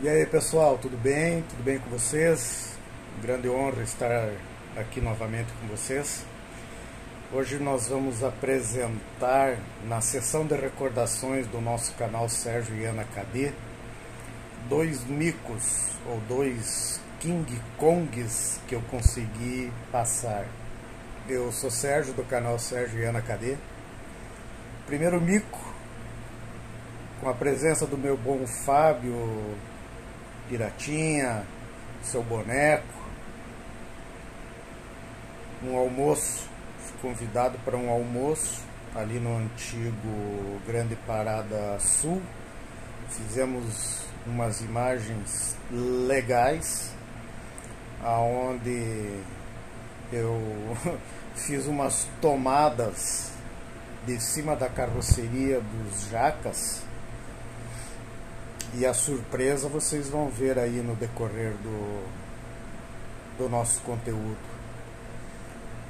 E aí pessoal, tudo bem? Tudo bem com vocês? Grande honra estar aqui novamente com vocês. Hoje nós vamos apresentar na sessão de recordações do nosso canal Sérgio e Ana KD dois micos ou dois King Kongs que eu consegui passar. Eu sou Sérgio do canal Sérgio e Ana KD. Primeiro mico com a presença do meu bom Fábio Piratinha, seu boneco, um almoço, fui convidado para um almoço ali no antigo Grande Parada Sul. Fizemos umas imagens legais, aonde eu fiz umas tomadas de cima da carroceria dos Jacas e a surpresa vocês vão ver aí no decorrer do, do nosso conteúdo.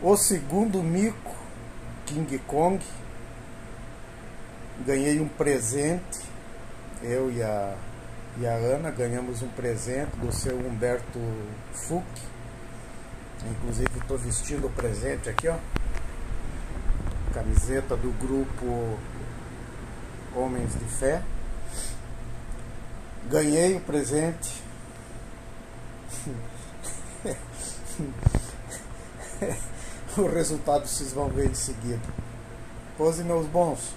O segundo mico, King Kong, ganhei um presente, eu e a, e a Ana ganhamos um presente do seu Humberto Fuch. Inclusive estou vestindo o presente aqui, ó. Camiseta do grupo Homens de Fé. Ganhei o presente. o resultado vocês vão ver em seguida. Pose meus bons.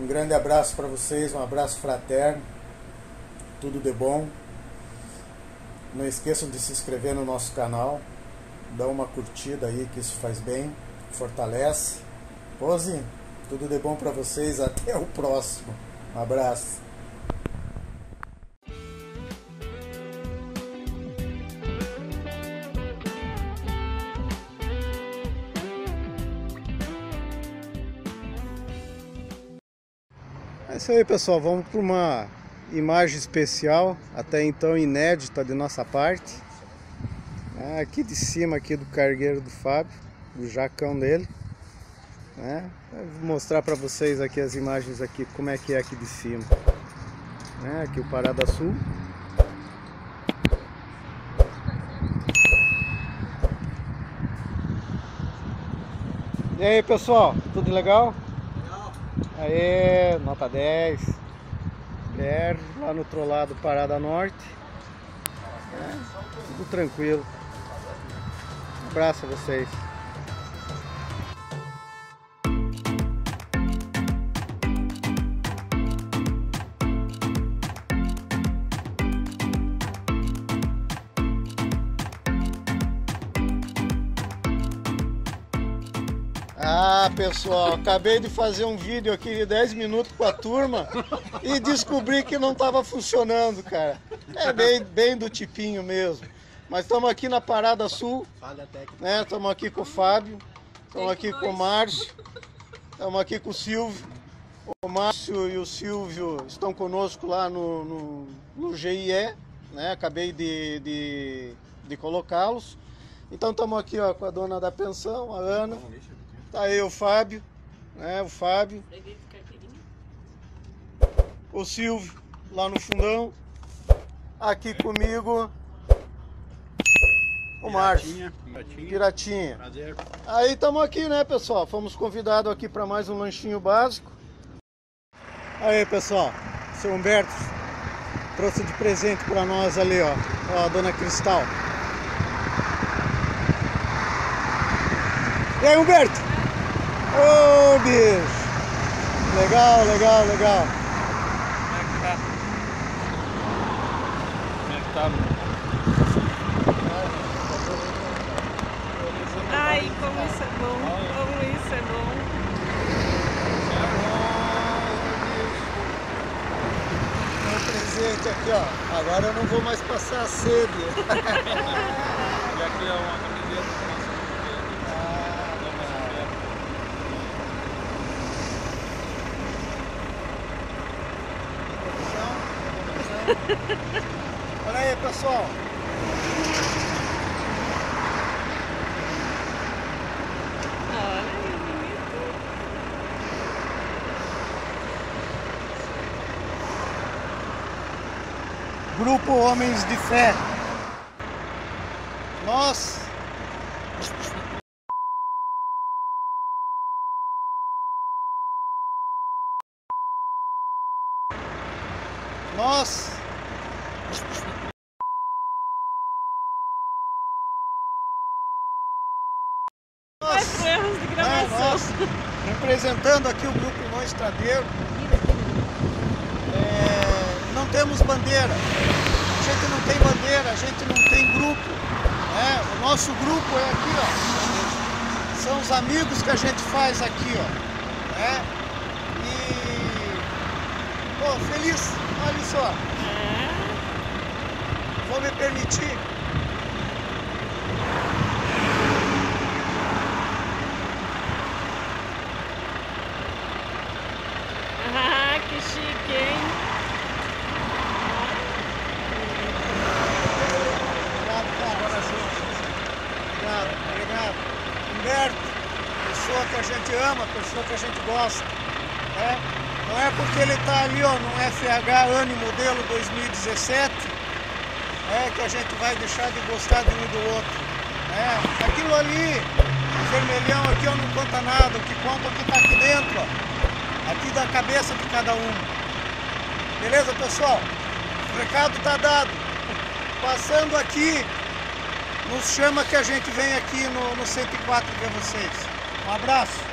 Um grande abraço para vocês, um abraço fraterno. Tudo de bom. Não esqueçam de se inscrever no nosso canal. Dá uma curtida aí que isso faz bem, fortalece. Pose, tudo de bom para vocês. Até o próximo. Um abraço. É isso aí pessoal, vamos para uma imagem especial, até então inédita de nossa parte. É, aqui de cima aqui do cargueiro do Fábio, do jacão dele. É, vou mostrar para vocês aqui as imagens aqui, como é que é aqui de cima. É, aqui o Parada Sul. E aí pessoal, tudo legal? Aê, nota 10. BR, lá no outro lado, Parada Norte. É, tudo tranquilo. Um abraço a vocês. Ah, pessoal, acabei de fazer um vídeo aqui de 10 minutos com a turma e descobri que não estava funcionando, cara. É bem, bem do tipinho mesmo. Mas estamos aqui na Parada Sul, né? Estamos aqui com o Fábio, estamos aqui com o Márcio, estamos aqui com o Silvio. O Márcio e o Silvio estão conosco lá no, no, no GIE, né? Acabei de, de, de colocá-los. Então estamos aqui ó, com a dona da pensão, a Ana. Tá aí o Fábio, né? O Fábio. O Silvio lá no fundão. Aqui comigo o Márcio. Piratinha. Prazer. Aí estamos aqui, né, pessoal? Fomos convidados aqui para mais um lanchinho básico. Aí, pessoal, seu Humberto trouxe de presente para nós ali, ó, ó, a dona Cristal. E aí, Humberto? Ô, bicho! Legal, legal, legal. Como é que tá? Como é que tá? Ai, como isso é bom, como isso é bom. Um presente aqui, ó. Agora eu não vou mais passar sede. E aqui é uma camiseta Olha aí, pessoal. Grupo Homens de Fé. Nós Nós De É, nós, representando aqui o grupo Irmão Estradeiro, é, não temos bandeira. A gente não tem bandeira, a gente não tem grupo. né? O nosso grupo é aqui, ó. São os amigos que a gente faz aqui, ó. né? E. Pô, feliz, olha só. Vou me permitir. Ah, que chique, hein? Obrigado, cara. Obrigado, obrigado. Humberto, pessoa que a gente ama, pessoa que a gente gosta. né? Não é porque ele está ali ó, no FH ano e modelo 2017 é, que a gente vai deixar de gostar de um e do outro. né? Aquilo ali, vermelhão aqui ó, não conta nada, o que conta é o que está aqui dentro, ó, aqui da cabeça de cada um. Beleza, pessoal? O recado está dado. Passando aqui, nos chama que a gente vem aqui no, no 104 ver vocês. Um abraço.